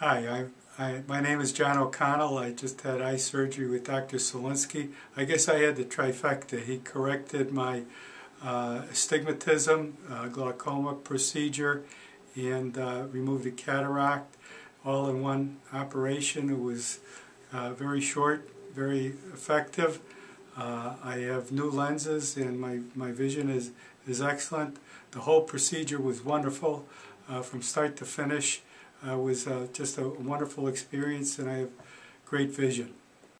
Hi, I, I, my name is John O'Connell. I just had eye surgery with Dr. Solinsky. I guess I had the trifecta. He corrected my uh, astigmatism, uh, glaucoma procedure, and uh, removed a cataract all in one operation. It was uh, very short, very effective. Uh, I have new lenses and my, my vision is, is excellent. The whole procedure was wonderful uh, from start to finish. Uh, was uh, just a wonderful experience and I have great vision.